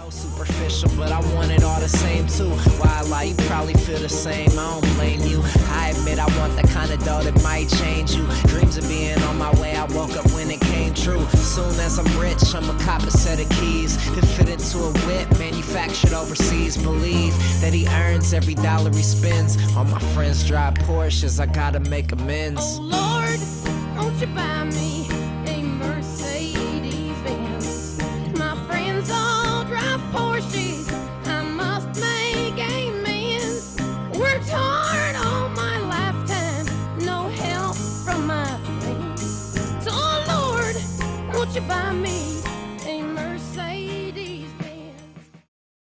So superficial, but I want it all the same too. Why I lie, you probably feel the same. I don't blame you. I admit I want the kind of dough that might change you. Dreams of being on my way, I woke up when it came true. Soon as I'm rich, I'm a cop a set of keys to fit into a whip manufactured overseas. Believe that he earns every dollar he spends. All my friends drive Porsches, I gotta make amends. Oh Lord, won't you buy me Won't you buy me a Mercedes?